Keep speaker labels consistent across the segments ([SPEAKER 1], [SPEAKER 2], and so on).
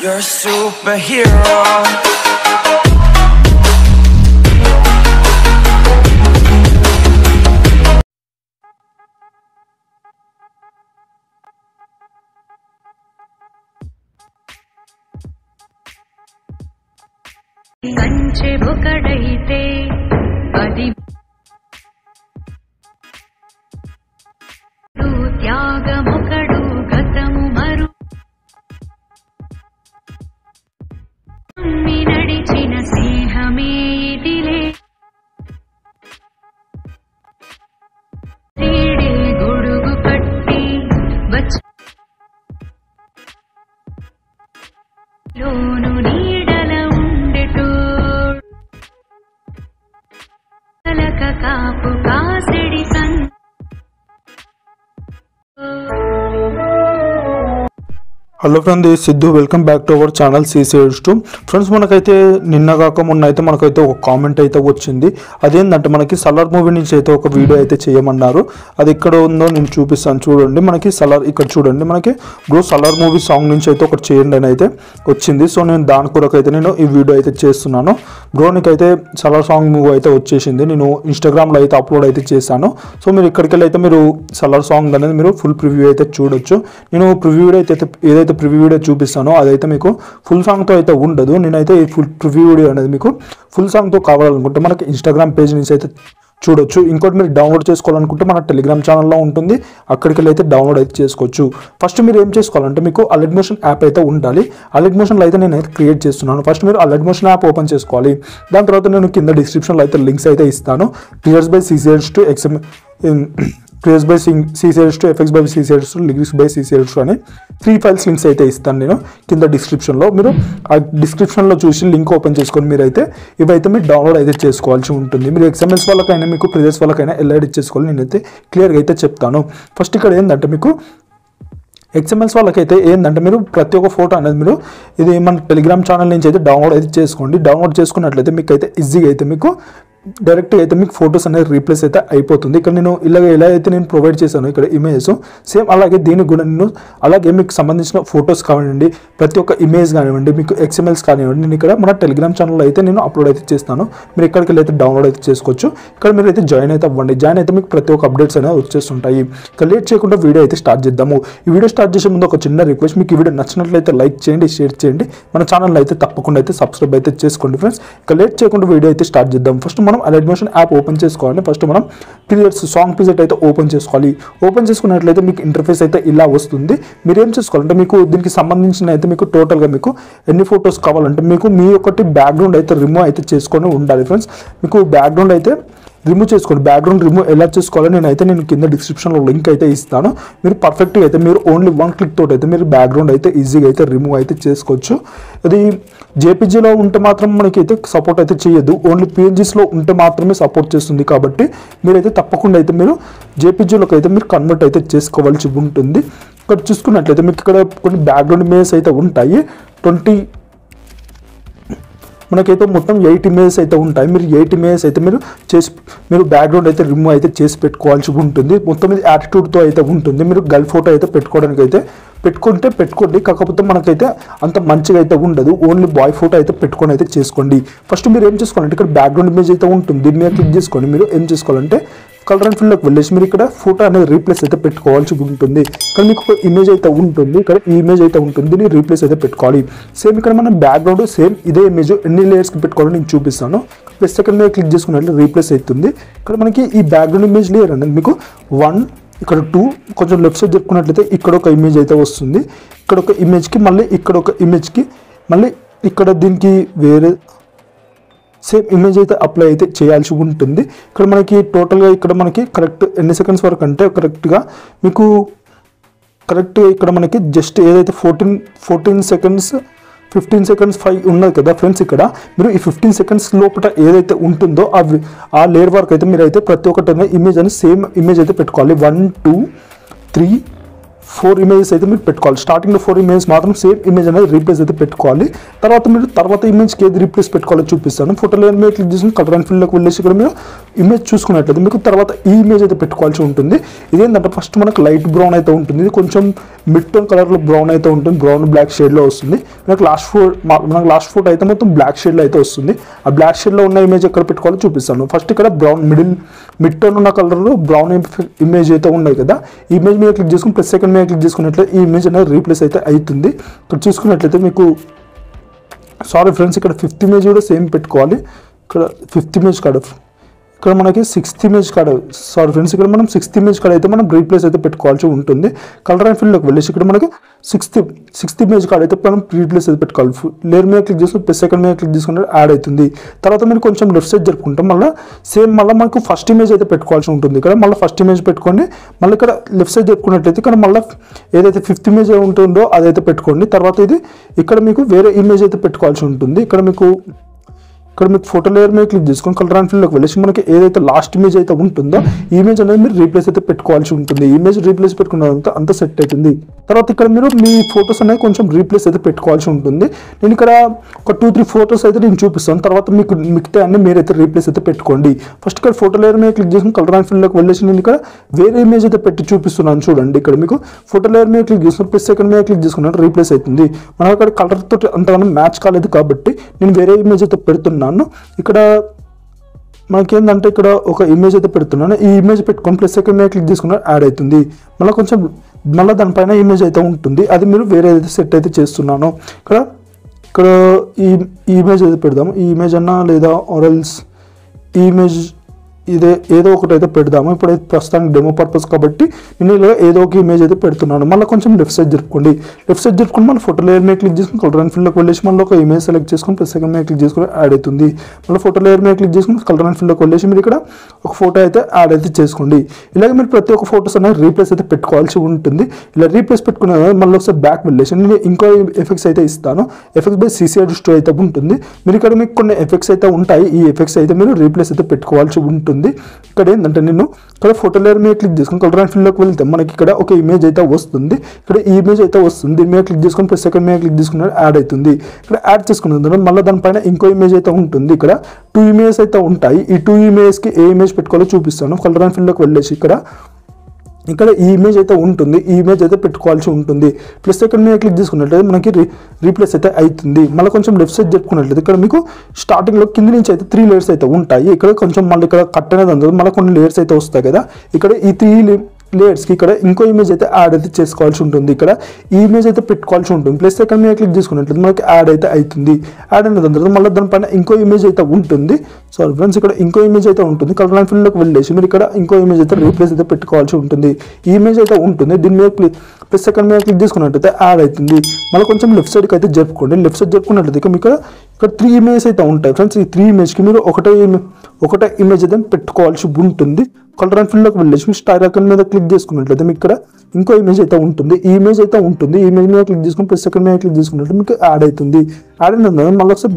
[SPEAKER 1] You're a superhero.
[SPEAKER 2] కంచె ఒకడైతే అది త్యాగమొకడు స్నేహమే ఇదిలే గొడుగు పట్టి వచ్చి లోను
[SPEAKER 3] హలో ఫ్రెండ్ ఇది Siddhu welcome back to our channel సీసీఎడ్స్ టు ఫ్రెండ్స్ మనకైతే నిన్న కాక మొన్న అయితే మనకైతే ఒక కామెంట్ అయితే వచ్చింది. అదేంటంటే మనకి సలార్ మూవీ నుంచి అయితే ఒక వీడియో అయితే చేయమన్నారు. అది ఎక్కడ ఉందో నేను చూపిస్తాను చూడండి. మనకి సలార్ ఇక్కడ చూడండి. మనకి బ్రో సలార్ మూవీ సాంగ్ నుంచి అయితే ఒకటి చేయండి అని అయితే వచ్చింది. సో నేను దాని కొరకు అయితే నేను ఈ వీడియో అయితే చేస్తున్నాను. బ్రో నీకైతే సలార్ సాంగ్ మూవీ అయితే వచ్చేసింది. నేను ఇన్స్టాగ్రామ్లో అయితే అప్లోడ్ అయితే చేశాను. సో మీరు ఇక్కడికి వెళ్ళి అయితే మీరు సలార్ సాంగ్ అనేది మీరు ఫుల్ ప్రివ్యూ అయితే చూడొచ్చు. నేను ప్రివ్యూ అయితే ఏదైతే ప్రివ్యూ వీడియో చూపిస్తానో అదైతే మీకు ఫుల్ సాంగ్తో అయితే ఉండదు. నేనైతే ఈ ఫుల్ ప్రివ్యూ వీడియో అనేది మీకు ఫుల్ సాంగ్తో కావాలనుకుంటే మనకి ఇన్స్టాగ్రామ్ పేజ్ నుంచి అయితే చూడొచ్చు. ఇంకోటి మీరు డౌన్లోడ్ చేసుకోవాలనుకుంటే మన టెలిగ్రామ్ ఛానల్లో ఉంటుంది. అక్కడికి వెళ్ళి అయితే డౌన్లోడ్ అయితే చేసుకోవచ్చు. ఫస్ట్ మీరు ఏం చేసుకోవాలంటే మీకు అలెడ్ మోషన్ యాప్ అయితే ఉండాలి. అలెడ్ మోషన్లో అయితే నేను అయితే క్రియేట్ చేస్తున్నాను. ఫస్ట్ మీరు అలెడ్ మోషన్ యాప్ ఓపెన్ చేసుకోవాలి. దాని తర్వాత నేను కింద డిస్క్రిప్షన్లో అయితే లింక్స్ అయితే ఇస్తాను. Clears by CCLs to XM creates by CCLs to effects by CCLs to lyrics by CCLs అని త్రీ ఫైల్స్ లింక్స్ అయితే ఇస్తాను నేను కింద డిస్క్రిప్షన్లో. మీరు ఆ డిస్క్రిప్షన్లో చూసి లింక్ ఓపెన్ చేసుకొని అయితే ఇవైతే మీరు డౌన్లోడ్ అయితే చేసుకోవాల్సి ఉంటుంది. మీరు ఎక్స్ఎంఎస్ వాళ్ళకైనా మీకు ప్రిజెస్ వాళ్ళకైనా ఎల్ఐడి ఇచ్చేసుకోవాలి. నేనైతే క్లియర్గా అయితే చెప్తాను. ఫస్ట్ ఇక్కడ ఏంటంటే మీకు ఎక్స్ఎంఎల్స్ వాళ్ళకైతే ఏంటంటే మీరు ప్రతి ఒక్క ఫోటో అనేది మీరు ఇది మన టెలిగ్రామ్ ఛానల్ నుంచి అయితే డౌన్లోడ్ అయితే చేసుకోండి. డౌన్లోడ్ చేసుకున్నట్లయితే మీకు అయితే ఈజీగా అయితే మీకు డైరెక్ట్ అయితే మీకు ఫొటోస్ అనేది రీప్లేస్ అయితే అయిపోతుంది. ఇక్కడ నేను ఇలాగ ఎలా అయితే నేను ప్రొవైడ్ చేశాను ఇక్కడ ఇమేజెస్ సేమ్ అలాగే దీనికి కూడా నేను అలాగే మీకు సంబంధించిన ఫొటోస్ కానివ్వండి ప్రతి ఒక్క ఇమేజ్ కానివ్వండి మీకు ఎక్స్ఎంఎల్స్ కానివ్వండి నేను ఇక్కడ మన టెలిగ్రామ్ ఛానల్లో అయితే నేను అప్లోడ్ అయితే చేస్తాను. మీరు ఇక్కడికి వెళ్ళి అయితే డౌన్లోడ్ అయితే చేసుకోవచ్చు. ఇక్కడ మీరు అయితే జాయిన్ అయితే అవ్వండి. జాయిన్ అయితే మీకు ప్రతి ఒక్క అప్డేట్స్ అనేవి వచ్చేస్తుంటాయి. ఇక లేట్ చేయకుండా వీడియో అయితే స్టార్ట్ చేద్దాము. ఈ వీడియో స్టార్ట్ చేసే ముందు ఒక చిన్న రిక్వెస్ట్ మీకు ఈ వీడియో నచ్చినట్లయితే లైక్ చేయండి షేర్ చేయండి. మన ఛానల్ అయితే తప్పకుండా అయితే సబ్స్క్రైబ్ అయితే చేసుకోండి ఫ్రెండ్స్ ఇక లేట్ చేయకుండా వీడియో అయితే స్టార్ట్ చేద్దాం. ఫస్ట్ మనం అడ్మిషన్ యాప్ ఓపెన్ చేసుకోవాలి ఫస్ట్ మనం క్లియర్స్ సాంగ్ పీరియడ్ అయితే ఓపెన్ చేసుకోవాలి. ఓపెన్ చేసుకున్నట్లయితే మీకు ఇంటర్ఫేస్ అయితే ఇలా వస్తుంది. మీరు ఏం చేసుకోవాలంటే మీకు దీనికి సంబంధించిన అయితే మీకు టోటల్గా మీకు ఎన్ని ఫొటోస్ కావాలంటే మీకు మీ ఒకటి బ్యాక్గ్రౌండ్ అయితే రిమూవ్ అయితే చేసుకొని ఉండాలి ఫ్రెండ్స్ మీకు బ్యాక్గ్రౌండ్ అయితే రిమూవ్ చేసుకోండి. బ్యాక్గ్రౌండ్ రిమూవ్ ఎలా చేసుకోవాలో నేనైతే నేను కింద డిస్క్రిప్షన్లో లింక్ అయితే ఇస్తాను. మీరు పర్ఫెక్ట్గా అయితే మీరు ఓన్లీ వన్ క్లిక్ తోటి అయితే మీరు బ్యాక్గ్రౌండ్ అయితే ఈజీగా అయితే రిమూవ్ అయితే చేసుకోవచ్చు. అది జేపీజీలో ఉంటే మాత్రం మనకైతే సపోర్ట్ అయితే చేయదు ఓన్లీ పిఎన్జీస్లో ఉంటే మాత్రమే సపోర్ట్ చేస్తుంది కాబట్టి మీరైతే తప్పకుండా అయితే మీరు జేపీజీలోకి అయితే మీరు కన్వర్ట్ అయితే చేసుకోవాల్సి ఉంటుంది. ఇక్కడ చూసుకున్నట్లయితే మీకు ఇక్కడ కొన్ని బ్యాక్గ్రౌండ్ మేస్ అయితే ఉంటాయి. ట్వంటీ మనకైతే మొత్తం ఎయిట్ ఇమేజెస్ అయితే ఉంటాయి. మీరు ఎయిట్ ఇమేజెస్ అయితే మీరు చేసి మీరు బ్యాక్గ్రౌండ్ అయితే రిమూవ్ అయితే చేసి పెట్టుకోవాల్సి ఉంటుంది. మొత్తం ఇది యాటిట్యూడ్తో అయితే ఉంటుంది. మీరు గల్ ఫోటో అయితే పెట్టుకోవడానికి అయితే పెట్టుకుంటే పెట్టుకోండి. కాకపోతే మనకైతే అంత మంచిగా అయితే ఉండదు. ఓన్లీ బాయ్ ఫోటో అయితే పెట్టుకొని అయితే చేసుకోండి. ఫస్ట్ మీరు ఏం చేసుకోవాలంటే ఇక్కడ బ్యాక్గ్రౌండ్ ఇమేజ్ అయితే ఉంటుంది. దీని మీద క్లిక్ చేసుకోండి. మీరు ఏం చేసుకోవాలంటే కలర్ అండ్ ఫిల్లోకి వెళ్ళేసి మీరు ఇక్కడ ఫోటో అనేది రీప్లేస్ అయితే పెట్టుకోవాల్సి ఉంటుంది. ఇక్కడ మీకు ఒక ఇమేజ్ అయితే ఉంటుంది. ఇక్కడ ఈ ఇమేజ్ అయితే ఉంటుంది. రీప్లేస్ అయితే పెట్టుకోవాలి. సేమ్ ఇక్కడ మనం బ్యాక్గ్రౌండ్ సేమ్ ఇదే ఇమేజ్ ఎన్ని లేయర్స్కి పెట్టుకోవాలని నేను చూపిస్తాను. ప్లస్ సెకండ్ క్లిక్ చేసుకున్నట్లు రీప్లేస్ అవుతుంది. ఇక్కడ మనకి ఈ బ్యాక్గ్రౌండ్ ఇమేజ్ లేయర్ అనేది మీకు వన్ ఇక్కడ టూ కొంచెం లెఫ్ట్ సైడ్ చెప్పుకున్నట్లయితే ఇక్కడ ఒక ఇమేజ్ అయితే వస్తుంది. ఇక్కడ ఒక ఇమేజ్కి మళ్ళీ ఇక్కడ ఒక ఇమేజ్కి మళ్ళీ ఇక్కడ దీనికి వేరే సేమ్ ఇమేజ్ అయితే అప్లై అయితే చేయాల్సి ఉంటుంది. ఇక్కడ మనకి టోటల్గా ఇక్కడ మనకి కరెక్ట్ ఎన్ని సెకండ్స్ వరకు అంటే కరెక్ట్గా మీకు కరెక్ట్ ఇక్కడ మనకి జస్ట్ ఏదైతే fourteen fourteen seconds fifteen seconds five ఉన్నది కదా ఫ్రెండ్స్ ఇక్కడ. మీరు ఈ ఫిఫ్టీన్ సెకండ్స్ లోపల ఏదైతే ఉంటుందో అవి ఆ లేయర్ వరకు అయితే మీరు అయితే ప్రతి ఒక్కటి ఇమేజ్ అని సేమ్ ఇమేజ్ అయితే పెట్టుకోవాలి. One two three four images అయితే మీరు పెట్టుకోవాలి. స్టార్టింగ్లో ఫోర్ ఇమేజెస్ మాత్రం సేమ్ ఇమేజ్ అనేది రీప్లేస్ అయితే పెట్టుకోవాలి. తర్వాత మీరు తర్వాత ఇమేజ్కి ఏది రీప్లేస్ పెట్టుకోవాలో చూపిస్తాను. ఫోటోలో మీరు క్లిక్ చేసిన కలర్ అండ్ ఫీల్డ్లోకి వెళ్ళేసి ఇక్కడ మీరు ఇమేజ్ చూసుకున్నట్లయితే మీకు తర్వాత ఈ ఇమేజ్ అయితే పెట్టుకోవాల్సి ఉంటుంది. ఇదేంటంటే ఫస్ట్ మనకు లైట్ బ్రౌన్ అయితే ఉంటుంది. ఇది కొంచెం మిడ్ టోన్ కలర్లో బ్రౌన్ అయితే ఉంటుంది. బ్రౌన్ బ్లాక్ షేడ్లో వస్తుంది. మనకు లాస్ట్ ఫోర్ మనకు లాస్ట్ ఫోటో అయితే మొత్తం బ్లాక్ షేడ్లో అయితే వస్తుంది. ఆ బ్లాక్ షేడ్లో ఉన్న ఇమేజ్ ఎక్కడ పెట్టుకోవాలో చూపిస్తాను. ఫస్ట్ ఇక్కడ బ్రౌన్ మిడిల్ మిడ్ టోన్ ఉన్న కలర్లో బ్రౌన్ ఇమేజ్ అయితే ఉన్నాయి కదా. ఇమేజ్ మీద క్లిక్ చేసుకుని ప్లస్ సెకండ్ పైన క్లిక్ చేసుకున్నట్లయితే ఈ ఇమేజ్ అనేది రీప్లేస్ అయితే అవుతుంది ఇక్కడ చూసుకున్నట్లయితే మీకు సారీ ఫ్రెండ్స్ ఇక్కడ ఫిఫ్త్ ఇమేజ్ కూడా సేమ్ పెట్టుకోవాలి. ఇక్కడ ఫిఫ్త్ ఇమేజ్ కాడ ఇక్కడ మనకి సిక్స్త్ ఇమేజ్ కాడ సారీ ఫ్రెండ్స్ ఇక్కడ మనం సిక్స్త్ ఇమేజ్ కాడ అయితే మనం రీప్లేస్ అయితే పెట్టుకోవాల్సి ఉంటుంది. కలర్ అండ్ ఫీల్డ్లోకి వెళ్ళేసి ఇక్కడ మనకి సిక్స్త్ సిక్స్త్ ఇమేజ్ కాడ అయితే మనం రీప్లేస్ అయితే పెట్టుకోవాలి. లేయర్ మీద క్లిక్ చేసుకుని ప్లస్ సెకండ్ మీద క్లిక్ చేసుకుంటే యాడ్ అవుతుంది. తర్వాత మీరు కొంచెం లెఫ్ట్ సైడ్ జరుపుకుంటాం. మళ్ళీ సేమ్ మళ్ళీ మనకు ఫస్ట్ ఇమేజ్ అయితే పెట్టుకోవాల్సి ఉంటుంది. ఇక్కడ మళ్ళీ ఫస్ట్ ఇమేజ్ పెట్టుకోండి. మళ్ళీ ఇక్కడ లెఫ్ట్ సైడ్ జరుపుకున్నట్లయితే ఇక్కడ మళ్ళీ ఏదైతే ఫిఫ్త్ ఇమేజ్ ఉంటుందో అదైతే పెట్టుకోండి. తర్వాత ఇది ఇక్కడ మీకు వేరే ఇమేజ్ అయితే పెట్టుకోవాల్సి ఉంటుంది. ఇక్కడ మీకు ఇక్కడ మీకు ఫోటో లేయర్ మీద క్లిక్ చేసుకొని కలర్ అండ్ ఫీల్డ్లోకి వెళ్ళేసి మనకి ఏదైతే లాస్ట్ ఇమేజ్ అయితే ఉంటుందో ఇమేజ్ అనేది మీరు రీప్లేస్ అయితే పెట్టుకోవాల్సి ఉంటుంది. ఈ ఇమేజ్ రీప్లేస్ పెట్టుకున్నంత అంత సెట్ అవుతుంది. తర్వాత ఇక్కడ మీరు మీ ఫొటోస్ అనేవి కొంచెం రీప్లేస్ అయితే పెట్టుకోవాల్సి ఉంటుంది. నేను ఇక్కడ ఒక టూ త్రీ ఫొటోస్ అయితే నేను చూపిస్తాను. తర్వాత మీకు మిగతా అన్ని మీరైతే రీప్లేస్ అయితే పెట్టుకోండి. ఫస్ట్ ఇక్కడ ఫోటో లేయర్ మీద క్లిక్ చేసుకుని కలర్ అండ్ ఫీల్డ్లోకి వెళ్ళేసి నేను ఇక్కడ వేరే ఇమేజ్ అయితే పెట్టి చూపిస్తున్నాను చూడండి ఇక్కడ మీకు. ఫోటో లేయర్ మీద క్లిక్ చేసుకుని ప్లస్ సెకండ్ మీద క్లిక్ చేసుకున్నాను రీప్లేస్ అవుతుంది. మనం అక్కడ కలర్ తోటి అంతగానో మ్యాచ్ కాలేదు కాబట్టి నేను వేరే ఇమేజ్ అయితే పెడుతున్నాను ఇక్కడ మనకేంటంటే ఇక్కడ ఒక ఇమేజ్ అయితే పెడుతున్నాను. ఈ ఇమేజ్ పెట్టుకొని ప్లస్ సెకండ్ మీద క్లిక్ తీసుకున్నా యాడ్ అవుతుంది. మళ్ళీ కొంచెం మళ్ళీ దానిపైన ఇమేజ్ అయితే ఉంటుంది. అది మీరు వేరే అయితే సెట్ అయితే చేస్తున్నాను. ఇక్కడ ఇక్కడ ఈ ఈ ఇమేజ్ అయితే పెడదాము. ఈ ఇమేజ్ అన్నా లేదా ఆరల్స్ ఈ ఇమేజ్ ఇదే ఏదో ఒకటి అయితే పెడదాము. ఇప్పుడైతే ప్రస్తుతానికి డెమో పర్పస్ కాబట్టి నేను ఇలా ఏదో ఒక ఇమేజ్ అయితే పెడుతున్నాను. మళ్ళీ కొంచెం లెఫ్ట్ సైడ్ జరుపుకోండి. లెఫ్ట్ సైడ్ జరుపుకొని మళ్ళీ ఫోటో లేయర్ మీద క్లిక్ చేసుకుని కలర్ అండ్ ఫీల్డ్లోకి వెళ్ళేసి మళ్ళీ ఒక ఇమేజ్ సెలెక్ట్ చేసుకొని ప్లస్ సెకండ్ మీద క్లిక్ చేసుకుని యాడ్ అవుతుంది. మళ్ళీ ఫోటో లేయర్ మీద క్లిక్ చేసుకుని కలర్ అండ్ ఫీల్డ్లోకి వెళ్ళేసి మీరు ఇక్కడ ఒక ఫోటో అయితే యాడ్ అయితే చేసుకోండి. ఇలాగే మీరు ప్రతి ఒక్క ఫోటోస్ అనేది రీప్లేస్ అయితే పెట్టుకోవాల్సి ఉంటుంది. ఇలా రీప్లేస్ పెట్టుకున్న మళ్ళీ ఒకసారి బ్యాక్ వెళ్ళేసి నేను ఇంకో ఎఫెక్ట్స్ అయితే ఇస్తాను. ఎఫెక్ట్స్ బై సిసిఐ స్టో అయితే ఉంటుంది. మీరు ఇక్కడ మీకు కొన్ని ఎఫెక్ట్స్ అయితే ఉంటాయి. ఈ ఎఫెక్ట్స్ అయితే మీరు రీప్లేస్ అయితే పెట్టుకోవాల్సి ఉంటుంది. ఇక్కడ ఏంటంటే నేను ఇక్కడ ఫోటో లేయర్ మీద క్లిక్ చేసుకుని కలర్ అండ్ ఫీల్డ్లోకి వెళ్తే మనకి ఇక్కడ ఒక ఇమేజ్ అయితే వస్తుంది. ఇక్కడ ఈ ఇమేజ్ అయితే వస్తుంది. దీని మీద క్లిక్ చేసుకుని ప్లస్ సెకండ్ మీద క్లిక్ చేసుకున్న యాడ్ అవుతుంది. ఇక్కడ యాడ్ చేసుకున్న తర్వాత మళ్ళీ దానిపైన ఇంకో ఇమేజ్ అయితే ఉంటుంది. ఇక్కడ టూ ఇమేజెస్ అయితే ఉంటాయి. ఈ టూ ఇమేజ్కి ఏ ఇమేజ్ పెట్టుకోవాలో చూపిస్తాను. కలర్ అండ్ ఫీల్డ్లోకి వెళ్ళేసి ఇక్కడ ఇక్కడ ఈ ఇమేజ్ అయితే ఉంటుంది ఈ ఇమేజ్ అయితే పెట్టుకోవాల్సి ఉంటుంది. ప్లస్ ఇక్కడ మీరు క్లిక్ చేసుకున్నట్లయితే మనకి రీ రీప్లేస్ అయితే అవుతుంది మళ్ళీ కొంచెం లెఫ్ట్ సైడ్ చెప్పుకున్నట్లయితే ఇక్కడ మీకు స్టార్టింగ్లో కింద నుంచి అయితే త్రీ లేయర్స్ అయితే ఉంటాయి. ఇక్కడ కొంచెం మళ్ళీ ఇక్కడ కట్ అనేది ఉంటుంది మళ్ళీ కొన్ని లేయర్స్ అయితే వస్తాయి కదా. ఇక్కడ ఈ త్రీ లేయర్స్కి ఇక్కడ ఇంకో ఇమేజ్ అయితే యాడ్ అయితే చేసుకోవాల్సి ఉంటుంది. ఇక్కడ ఈ ఇమేజ్ అయితే పెట్టుకోవాల్సి ఉంటుంది. ప్లస్ ఇక్కడ మీరు క్లిక్ చేసుకున్నట్లయితే మనకి యాడ్ అయితే అవుతుంది యాడ్ అయిన దాని తర్వాత మళ్ళీ దానిపైన ఇంకో ఇమేజ్ అయితే ఉంటుంది. సారీ ఫ్రెండ్స్ ఇక్కడ ఇంకో ఇమేజ్ అయితే ఉంటుంది. కలర్ అండ్ ఫీల్డ్లోకి వెళ్ళేసి మీరు ఇక్కడ ఇంకో ఇమేజ్ అయితే రీప్లేస్ అయితే పెట్టుకోవాల్సి ఉంటుంది. ఈ ఇమేజ్ అయితే ఉంటుంది. దీని మీద క్లిక్ ప్లస్ సెకండ్ మీద క్లిక్ తీసుకున్నట్టయితే యాడ్ అవుతుంది. మళ్ళీ కొంచెం లెఫ్ట్ సైడ్కి అయితే జరుపుకోండి. లెఫ్ట్ సైడ్ జరుపుకున్నట్లయితే మీకు ఇక్కడ త్రీ ఇమేజ్ అయితే ఉంటాయి. ఫ్రెండ్స్ ఈ త్రీ ఇమేజ్కి మీరు ఒకటే ఒకటే ఇమేజ్ అయితే పెట్టుకోవాల్సి ఉంటుంది. కలర్ అండ్ ఫీల్డ్లోకి వెళ్ళేసి మీరు స్టార్ ఐకన్ మీద క్లిక్ చేసుకున్నట్లయితే మీకు ఇక్కడ ఇంకో ఇమేజ్ అయితే ఉంటుంది. ఈ ఇమేజ్ అయితే ఉంటుంది. ఈ ఇమేజ్ మీద క్లిక్ చేసుకుని ప్లస్ సెకండ్ మీద క్లిక్ చేసుకున్నట్లయితే మీకు యాడ్ అవుతుంది. యాడ్ అయిన మళ్ళీ ఒకసారి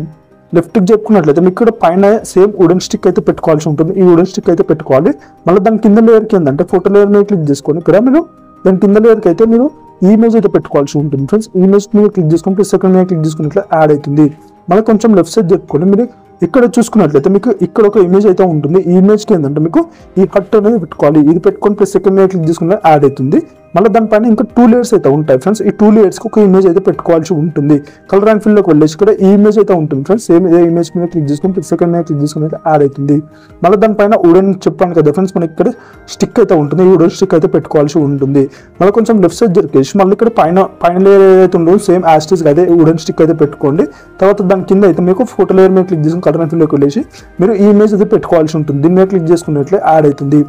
[SPEAKER 3] లెఫ్ట్ చెప్పుకున్నట్లయితే మీకు ఇక్కడ పైన సేమ్ వుడెన్ స్టిక్ అయితే పెట్టుకోవాల్సి ఉంటుంది. ఈ వుడెన్ స్టిక్ అయితే పెట్టుకోవాలి. మళ్ళీ దాని కింద లేయర్కి ఏంటంటే ఫోటో లేయర్ మీద క్లిక్ చేసుకొని ఇక్కడ మీరు దాని కింద లేయర్కి అయితే మీరు ఇమేజ్ అయితే పెట్టుకోవాల్సి ఉంటుంది ఫ్రెండ్స్ ఇమేజ్ మీద క్లిక్ చేసుకుని ప్లస్ సెకండ్ మీద క్లిక్ చేసుకుని యాడ్ అవుతుంది. మళ్ళీ కొంచెం లెఫ్ట్ సైడ్ చెప్పుకొని మీరు ఇక్కడ చూసుకున్నట్లయితే మీకు ఇక్కడ ఒక ఇమేజ్ అయితే ఉంటుంది. ఈ ఇమేజ్కి ఏంటంటే మీకు ఈ హట్ అనేది పెట్టుకోవాలి. ఇది పెట్టుకొని ప్లస్ సెకండ్ మీద క్లిక్ చేసుకున్న యాడ్ అవుతుంది. మళ్ళీ దానిపైన ఇంకా టూ లేయర్స్ అయితే ఉంటాయి ఫ్రెండ్స్ ఈ టూ లేయర్స్కి ఒక ఇమేజ్ అయితే పెట్టుకోవాల్సి ఉంటుంది. కలర్ అండ్ ఫీల్డ్లోకి వెళ్ళేసి ఇక్కడ ఈ ఇమేజ్ అయితే ఉంటుంది ఫ్రెండ్స్ సేమ్ ఇదే ఇమేజ్ మీద క్లిక్ చేసుకుని ప్లస్ సెకండ్ మీద క్లిక్ చేసుకుని యాడ్ అవుతుంది. మళ్ళీ దానిపైన వుడెన్ చెప్పాను కదా ఫ్రెండ్స్ మనకి ఇక్కడ స్టిక్ అయితే ఉంటుంది. ఈ వుడెన్ స్టిక్ అయితే పెట్టుకోవాల్సి ఉంటుంది. మళ్ళీ కొంచెం లెఫ్ట్ సైడ్ జరిగేసి మళ్ళీ ఇక్కడ పైన పైన లేయర్ ఏదైతే ఉండదు సేమ్ యాస్టిస్ అయితే వుడెన్ స్టిక్ అయితే పెట్టుకోండి. తర్వాత దాని కింద అయితే మీకు ఫోటో లేయర్ మీద క్లిక్ చేసుకుని కలర్ అండ్ ఫిల్లోకి వెళ్ళేసి మీరు ఈ ఇమేజ్ అయితే పెట్టుకోవాల్సి ఉంటుంది. దీని మీద క్లిక్ చేసుకున్నట్లే యాడ్ అవుతుంది.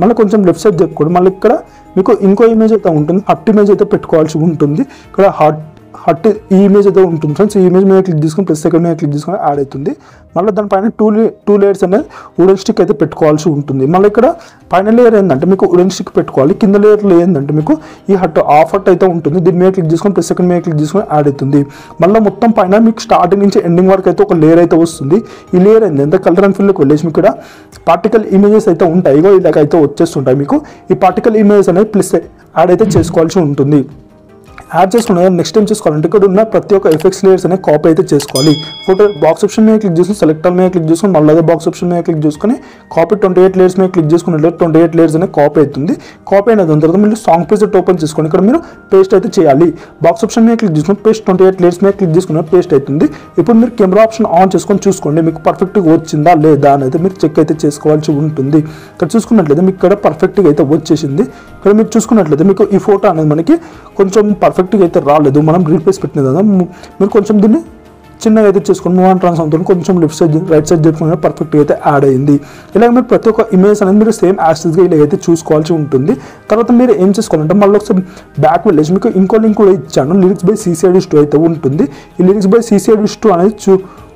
[SPEAKER 3] మళ్ళీ కొంచెం లెఫ్ట్ సైడ్ చెప్పుకోండి. మళ్ళీ ఇక్కడ మీకు ఇంకో ఇమేజ్ అయితే ఉంటుంది. హార్ట్ ఇమేజ్ అయితే పెట్టుకోవాల్సి ఉంటుంది. ఇక్కడ హార్ట్ హట్ ఈ ఇమేజ్ అయితే ఉంటుంది ఫ్రెండ్స్ ఈ ఇమేజ్ మీద క్లిక్ చేసుకుని ప్లస్ సెకండ్ మీద క్లిక్ చేసుకుని యాడ్ అవుతుంది. మళ్ళీ దానిపైన టూ టూ లేయర్స్ అనేది ఉడెన్ స్టిక్ అయితే పెట్టుకోవాల్సి ఉంటుంది. మళ్ళీ ఇక్కడ పైన లేయర్ ఏంటంటే మీకు ఉడెన్ స్టిక్ పెట్టుకోవాలి. కింద లేయర్లో ఏంటంటే మీకు ఈ హట్ ఆఫ్ హట్ అయితే ఉంటుంది. దీని మీద క్లిక్ చేసుకొని ప్లస్ సెకండ్ మీద క్లిక్ చేసుకొని యాడ్ అవుతుంది. మళ్ళీ మొత్తం పైన మీకు స్టార్టింగ్ నుంచి ఎండింగ్ వరకు అయితే ఒక లేయర్ అయితే వస్తుంది. ఈ లేయర్ ఏంది? ఎంత కలర్ అండ్ ఫిల్లోకి వెళ్ళేసి మీకు ఇక్కడ పార్టికల్ ఇమేజెస్ అయితే ఉంటాయి. ఇగో ఇలాగ అయితే వచ్చేస్తుంటాయి మీకు. ఈ పార్టికల్ ఇమేజెస్ అనేది ప్లస్ యాడ్ అయితే చేసుకోవాల్సి ఉంటుంది. యాడ్ చేసుకున్న నెక్స్ట్ ఏం చేసుకోవాలంటే ఇక్కడ ఉన్న ప్రతి ఒక్క ఎఫెక్ట్స్ లేయర్స్ అనే కాపీ అయితే చేసుకోవాలి. ఫోటో బాక్స్ ఆప్షన్ మీద క్లిక్ చేసుకుని సెలెక్ట్ మీద క్లిక్ చేసుకుని మళ్ళీ అదే బాక్స్ ఆప్షన్ మీద క్లిక్ చేసుకుని కాపీ ట్వంటీ ఎయిట్ లేయర్స్ మీద క్లిక్ చేసుకున్నట్లయితే ట్వంటీ ఎయిట్ లేయర్స్ అనే కాపీ అవుతుంది. కాపీ అయిన దాని తర్వాత మీరు సాంగ్ పేజ్ ఓపెన్ చేసుకొని ఇక్కడ మీరు పేస్ట్ అయితే చేయాలి. బాక్స్ ఆప్షన్ మీద క్లిక్ చేసుకుని పేస్ట్ ట్వంటీ ఎయిట్ లేయర్స్ మీద క్లిక్ చేసుకున్న పేస్ట్ అవుతుంది. ఇప్పుడు మీరు కెమెరా ఆప్షన్ ఆన్ చేసుకొని చూసుకోండి. మీకు పర్ఫెక్ట్గా వచ్చిందా లేదా అనేది మీరు చెక్ అయితే చేసుకోవాల్సి ఉంటుంది. ఇక్కడ చూసుకున్నట్లయితే మీకు ఇక్కడ పర్ఫెక్ట్గా అయితే వచ్చేసింది. ఇక్కడ మీరు చూసుకున్నట్లయితే మీకు ఈ ఫోటో అనేది మనకి కొంచెం పర్ఫెక్ట్గా అయితే రాలేదు. మనం రీప్లేస్ పెట్టిన కదా మీరు కొంచెం దీన్ని చిన్నగా అయితే చేసుకుని మూవ్ అండ్ ట్రాన్స్ కొంచెం లెఫ్ట్ సైడ్ రైట్ సైడ్ చేసుకుని పర్ఫెక్ట్గా అయితే యాడ్ అయింది. ఇలాగ మీరు ప్రతి ఒక్క ఇమేజ్ అనేది మీరు సేమ్ యాక్సెస్గా ఇలా అయితే చూసుకోవాల్సి ఉంటుంది. తర్వాత మీరు ఏం చేసుకోవాలంటే మళ్ళీ ఒకసారి బ్యాక్ వెళ్ళేసి మీకు ఇంకో లింక్ కూడా ఇచ్చాను. లిరిక్స్ బై సీసీఐడిస్ టూ అయితే ఉంటుంది. ఈ లిరిక్స్ బై సీసీఐడిస్ టూ అనేది చూ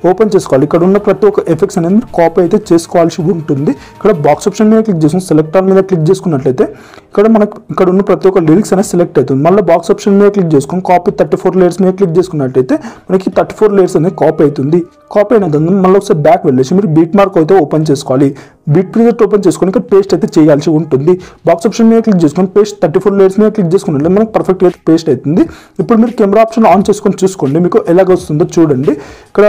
[SPEAKER 3] ఓపెన్ చేసుకోవాలి. ఇక్కడ ఉన్న ప్రతి ఒక్క ఎఫెక్ట్స్ అనేది మీరు కాపీ అయితే చేసుకోవాల్సి ఉంటుంది. ఇక్కడ బాక్స్ ఆప్షన్ మీద క్లిక్ చేసుకుని సెలెక్ట్ సెలెక్టర్ మీద క్లిక్ చేసుకున్నట్లయితే ఇక్కడ మనకు ఇక్కడ ఉన్న ప్రతి ఒక్క లిరిక్స్ అనేది సెలెక్ట్ అవుతుంది. మళ్ళీ బాక్స్ ఆప్షన్ మీద క్లిక్ చేసుకుని కాపీ థర్టీ ఫోర్ లేయర్స్ మీద క్లిక్ చేసుకున్నట్లయితే మనకి థర్టీ ఫోర్ లేయర్స్ అనేది కాపీ అవుతుంది. కాపీ అయిన దాన్ని మళ్ళీ ఒకసారి బ్యాక్ వెళ్ళేసి మీరు బీట్ మార్క్ అయితే ఓపెన్ చేసుకోవాలి. బిట్ ప్రీజెక్ట్ ఓపెన్ చేసుకొని ఇక్కడ పేస్ట్ అయితే చేయాల్సి ఉంటుంది. బాక్స్ ఆప్షన్ మీద క్లిక్ చేసుకొని పేస్ట్ థర్టీ ఫోర్ లేయర్స్ మీద క్లిక్ చేసుకున్నట్లయితే మనకు పర్ఫెక్ట్ అయితే పేస్ట్ అవుతుంది. ఇప్పుడు మీరు కెమెరా ఆప్షన్ ఆన్ చేసుకొని చూసుకోండి. మీకు ఎలాగ వస్తుందో చూడండి. ఇక్కడ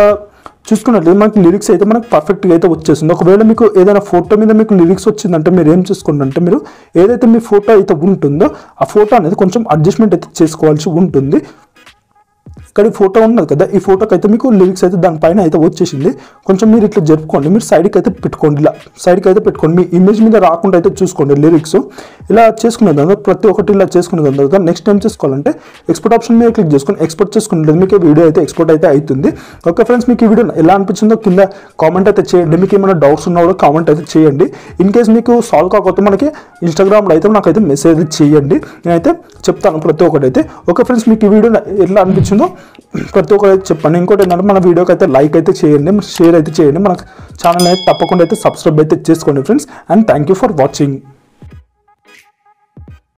[SPEAKER 3] చూసుకున్నట్లయితే మనకి లిరిక్స్ అయితే మనకు పర్ఫెక్ట్గా అయితే వచ్చేసింది ఒకవేళ మీకు ఏదైనా ఫోటో మీద మీకు లిరిక్స్ వచ్చిందంటే మీరు ఏం చేసుకోండి అంటే మీరు ఏదైతే మీ ఫోటో అయితే ఉంటుందో ఆ ఫోటో అనేది కొంచెం అడ్జస్ట్మెంట్ అయితే చేసుకోవాల్సి ఉంటుంది. ఇక్కడ ఈ ఫోటో ఉన్నది కదా ఈ ఫోటోకి అయితే మీకు లిరిక్స్ అయితే దానిపైన అయితే వచ్చేసింది. కొంచెం మీరు ఇట్లా జరుపుకోండి మీరు సైడ్కి అయితే పెట్టుకోండి ఇలా. సైడ్కి అయితే పెట్టుకోండి మీ ఇమేజ్ మీద రాకుండా అయితే చూసుకోండి లిరిక్స్ ఇలా చేసుకునే తర్వాత ప్రతి ఒక్కటి ఇలా చేసుకునే తర్వాత నెక్స్ట్ టైం చేసుకోవాలంటే ఎక్స్పోర్ట్ ఆప్షన్ మీద క్లిక్ చేసుకొని ఎక్స్పోర్ట్ చేసుకున్నట్లయితే మీకు వీడియో అయితే ఎక్స్పోర్ట్ అయితే అవుతుంది ఓకే ఫ్రెండ్స్ మీకు ఈ వీడియో ఎలా అనిపించిందో కింద కామెంట్ అయితే చేయండి. మీకు ఏమైనా డౌట్స్ ఉన్నా కూడా కామెంట్ అయితే చేయండి. ఇన్ కేస్ మీకు సాల్వ్ కాకపోతే మనకి ఇన్స్టాగ్రామ్లో అయితే నాకైతే మెసేజ్ చేయండి. నేనైతే చెప్తాను ప్రతి ఒక్కటి అయితే. ఓకే ఫ్రెండ్స్ మీకు ఈ వీడియో ఎలా అనిపించిందో ప్రతి ఒక్కరు అయితే చెప్పండి. ఇంకోటి ఏంటంటే మన వీడియోకి అయితే లైక్ అయితే చేయండి షేర్ అయితే చేయండి. మన ఛానల్ అయితే తప్పకుండా అయితే సబ్స్క్రైబ్ అయితే చేసుకోండి friends and thank you for watching